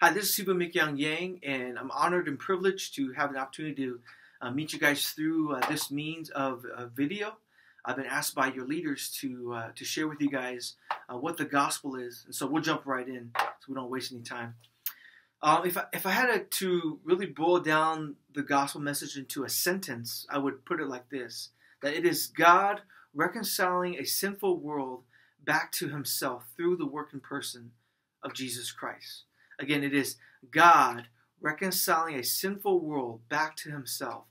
Hi, this is Super Mick Young Yang, and I'm honored and privileged to have an opportunity to uh, meet you guys through uh, this means of uh, video. I've been asked by your leaders to uh, to share with you guys uh, what the gospel is, and so we'll jump right in so we don't waste any time. Um, if I, if I had to really boil down the gospel message into a sentence, I would put it like this: that it is God reconciling a sinful world back to Himself through the work and person of Jesus Christ. Again, it is God reconciling a sinful world back to himself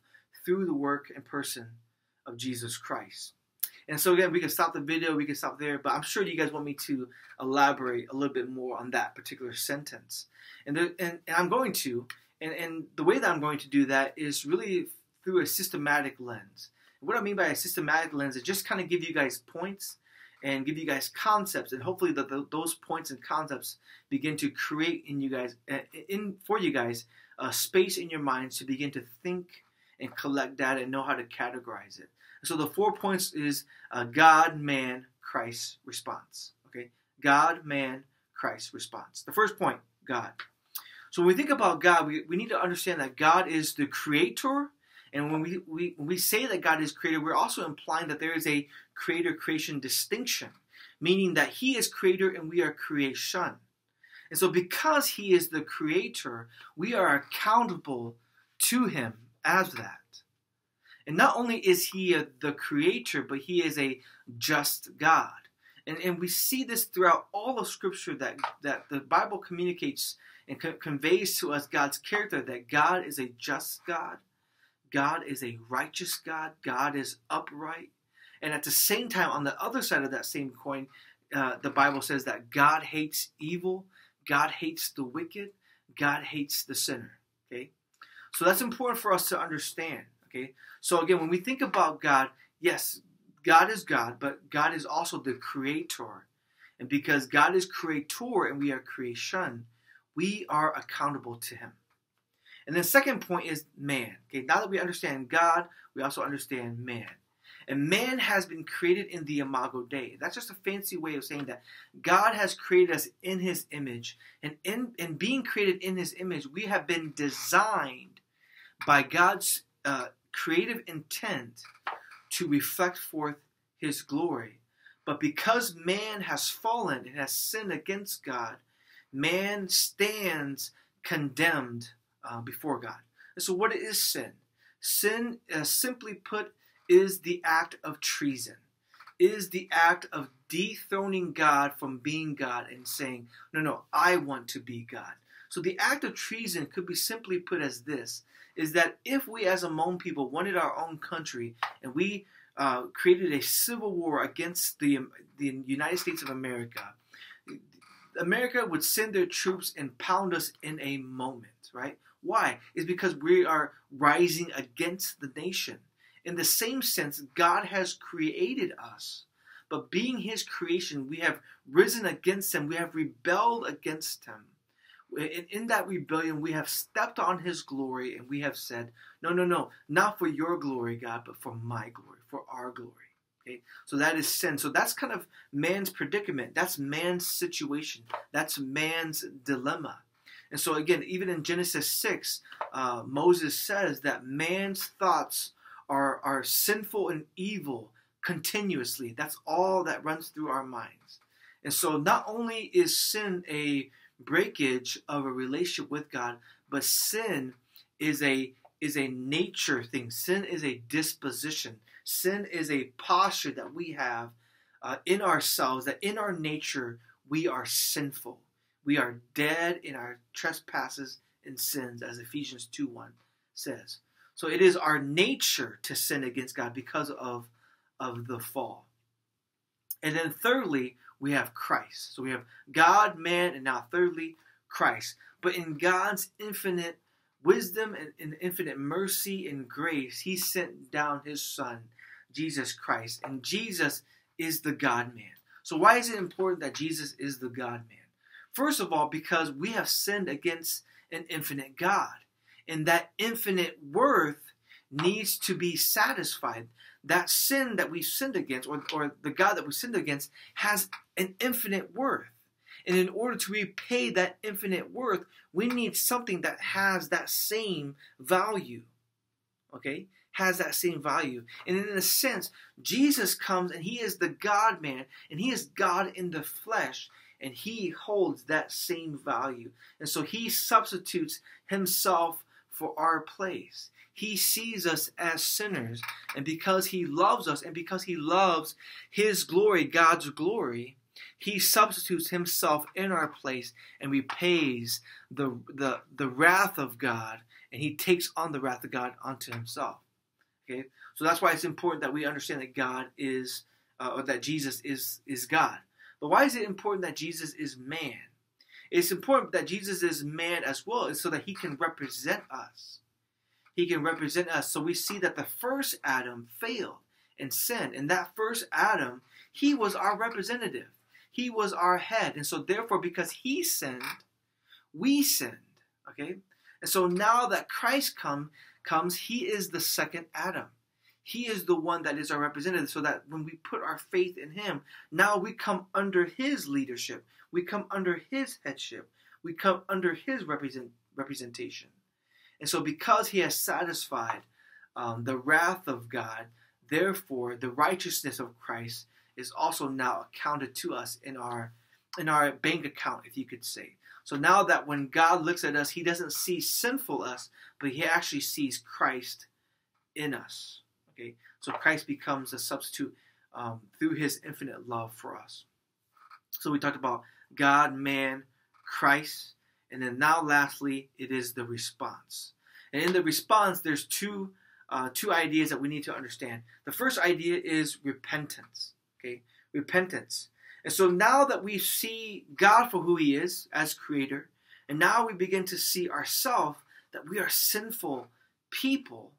through the work and person of Jesus Christ. And so again, we can stop the video, we can stop there, but I'm sure you guys want me to elaborate a little bit more on that particular sentence. And, and, and I'm going to, and, and the way that I'm going to do that is really through a systematic lens. And what I mean by a systematic lens is just kind of give you guys points and give you guys concepts and hopefully that those points and concepts begin to create in you guys uh, in for you guys a space in your minds to begin to think and collect data and know how to categorize it. So the four points is uh, god man christ response okay? God man christ response. The first point god. So when we think about god we, we need to understand that god is the creator and when we, we, when we say that God is creator, we're also implying that there is a creator creation distinction, meaning that He is creator and we are creation. And so, because He is the creator, we are accountable to Him as that. And not only is He a, the creator, but He is a just God. And, and we see this throughout all of Scripture that, that the Bible communicates and co- conveys to us God's character that God is a just God God is a righteous God, God is upright. And at the same time, on the other side of that same coin, uh, the Bible says that God hates evil, God hates the wicked, God hates the sinner. Okay? So that's important for us to understand. Okay? So again, when we think about God, yes, God is God, but God is also the creator. And because God is creator and we are creation, we are accountable to him. And the second point is man. Okay, now that we understand God, we also understand man. And man has been created in the imago Dei. That's just a fancy way of saying that God has created us in his image. And in, in being created in his image, we have been designed by God's uh, creative intent to reflect forth his glory. But because man has fallen and has sinned against God, man stands condemned uh, before God. And so, what is sin? Sin, uh, simply put, is the act of treason, is the act of dethroning God from being God and saying, No, no, I want to be God. So, the act of treason could be simply put as this is that if we as a Hmong people wanted our own country and we uh, created a civil war against the, the United States of America, America would send their troops and pound us in a moment, right? Why? Is because we are rising against the nation. In the same sense, God has created us. But being his creation, we have risen against him. We have rebelled against him. In, in that rebellion, we have stepped on his glory and we have said, No, no, no, not for your glory, God, but for my glory, for our glory. Okay? So that is sin. So that's kind of man's predicament. That's man's situation. That's man's dilemma. And so, again, even in Genesis 6, uh, Moses says that man's thoughts are, are sinful and evil continuously. That's all that runs through our minds. And so, not only is sin a breakage of a relationship with God, but sin is a is a nature thing. Sin is a disposition. Sin is a posture that we have uh, in ourselves, that in our nature we are sinful. We are dead in our trespasses and sins, as Ephesians 2 1 says. So it is our nature to sin against God because of, of the fall. And then thirdly, we have Christ. So we have God, man, and now thirdly, Christ. But in God's infinite wisdom and, and infinite mercy and grace, He sent down His Son, Jesus Christ. And Jesus is the God man. So why is it important that Jesus is the God man? First of all, because we have sinned against an infinite God. And that infinite worth needs to be satisfied. That sin that we sinned against, or, or the God that we sinned against, has an infinite worth. And in order to repay that infinite worth, we need something that has that same value. Okay? Has that same value. And in a sense, Jesus comes and he is the God man, and he is God in the flesh, and he holds that same value. And so he substitutes himself for our place. He sees us as sinners, and because he loves us and because he loves his glory, God's glory, he substitutes himself in our place and repays the, the, the wrath of God, and he takes on the wrath of God unto himself. Okay, so that's why it's important that we understand that God is, uh, or that Jesus is is God. But why is it important that Jesus is man? It's important that Jesus is man as well, so that he can represent us. He can represent us. So we see that the first Adam failed and sinned, and that first Adam, he was our representative. He was our head. And so therefore, because he sinned, we sinned. Okay? And so now that Christ come, comes, he is the second Adam. He is the one that is our representative, so that when we put our faith in Him, now we come under His leadership. We come under His headship. We come under His represent, representation. And so, because He has satisfied um, the wrath of God, therefore the righteousness of Christ is also now accounted to us in our in our bank account, if you could say. So now that when God looks at us, He doesn't see sinful us, but He actually sees Christ in us. Okay, so Christ becomes a substitute um, through His infinite love for us. So we talked about God, man, Christ, and then now lastly, it is the response. And in the response, there's two uh, two ideas that we need to understand. The first idea is repentance. Okay, repentance. And so now that we see God for who He is as Creator, and now we begin to see ourselves that we are sinful people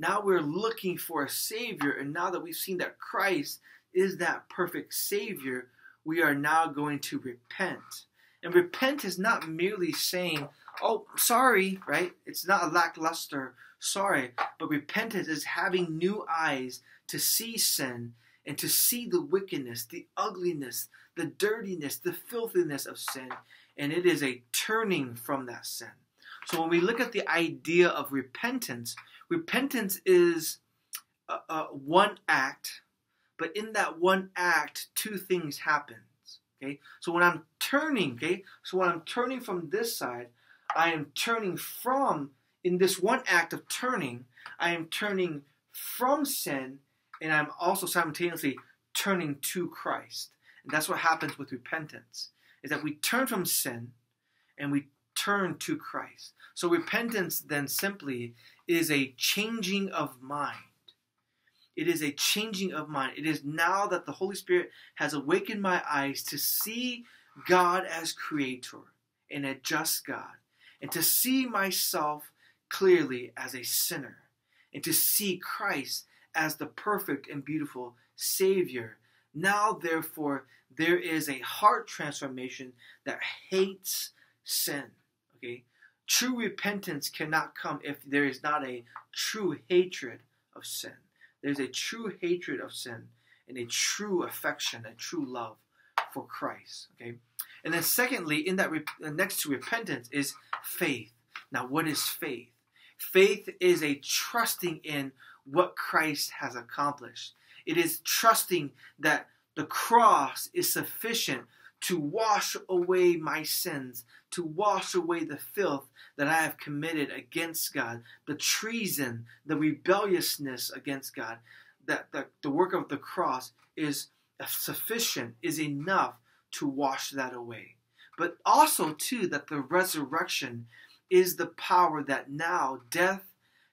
now we're looking for a Savior, and now that we've seen that Christ is that perfect Savior, we are now going to repent. And repent is not merely saying, oh, sorry, right? It's not a lackluster sorry, but repentance is having new eyes to see sin and to see the wickedness, the ugliness, the dirtiness, the filthiness of sin. And it is a turning from that sin. So when we look at the idea of repentance, repentance is one act, but in that one act, two things happen. Okay, so when I'm turning, okay, so when I'm turning from this side, I am turning from in this one act of turning, I am turning from sin, and I'm also simultaneously turning to Christ. And that's what happens with repentance, is that we turn from sin and we turn to Christ. So repentance then simply is a changing of mind. It is a changing of mind. It is now that the Holy Spirit has awakened my eyes to see God as creator and a just God, and to see myself clearly as a sinner, and to see Christ as the perfect and beautiful Savior. Now, therefore, there is a heart transformation that hates sin. Okay? True repentance cannot come if there is not a true hatred of sin. There's a true hatred of sin and a true affection, a true love for Christ. Okay? And then secondly, in that uh, next to repentance is faith. Now, what is faith? Faith is a trusting in what Christ has accomplished. It is trusting that the cross is sufficient to wash away my sins, to wash away the filth that I have committed against God, the treason, the rebelliousness against God. That the, the work of the cross is sufficient, is enough to wash that away. But also, too, that the resurrection is the power that now death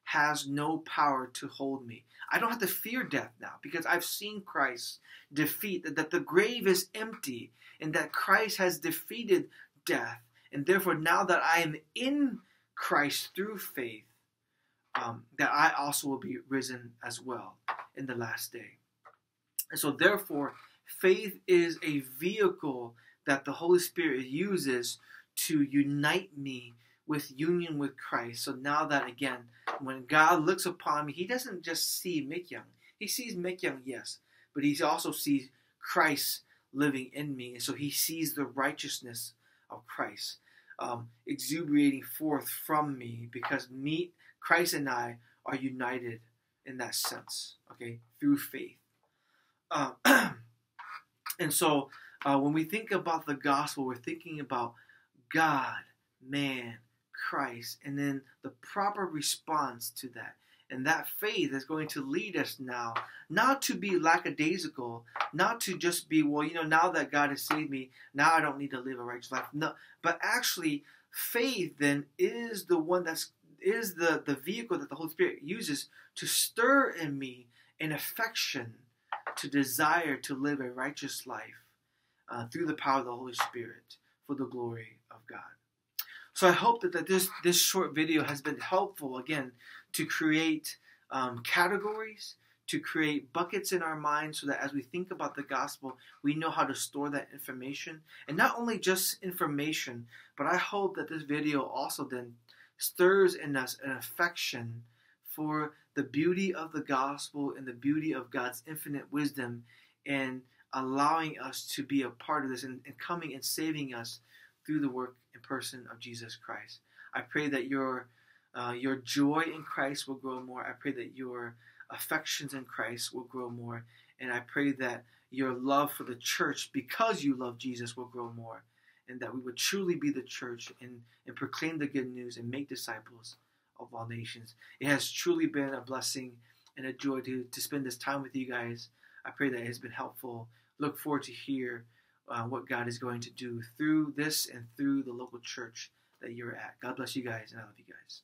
has no power to hold me. I don't have to fear death now because I've seen Christ defeat, that, that the grave is empty and that Christ has defeated death. And therefore, now that I am in Christ through faith, um, that I also will be risen as well in the last day. And so, therefore, faith is a vehicle that the Holy Spirit uses to unite me with union with Christ. So now that again, when God looks upon me, He doesn't just see Mick Young. He sees Mick Young, yes, but He also sees Christ living in me. And so he sees the righteousness of Christ um, exuberating forth from me because me, Christ and I are united in that sense, okay, through faith. Uh, and so uh, when we think about the gospel, we're thinking about God, man, Christ, and then the proper response to that. And that faith is going to lead us now, not to be lackadaisical, not to just be, well, you know, now that God has saved me, now I don't need to live a righteous life. No, but actually, faith then is the one that's is the, the vehicle that the Holy Spirit uses to stir in me an affection to desire to live a righteous life uh, through the power of the Holy Spirit for the glory of God. So I hope that, that this, this short video has been helpful, again, to create um, categories, to create buckets in our minds so that as we think about the gospel, we know how to store that information. And not only just information, but I hope that this video also then stirs in us an affection for the beauty of the gospel and the beauty of God's infinite wisdom and allowing us to be a part of this and, and coming and saving us through the work and person of Jesus Christ. I pray that your uh, your joy in Christ will grow more. I pray that your affections in Christ will grow more. And I pray that your love for the church, because you love Jesus, will grow more. And that we would truly be the church and, and proclaim the good news and make disciples of all nations. It has truly been a blessing and a joy to, to spend this time with you guys. I pray that it has been helpful. Look forward to hear uh, what God is going to do through this and through the local church that you're at. God bless you guys, and I love you guys.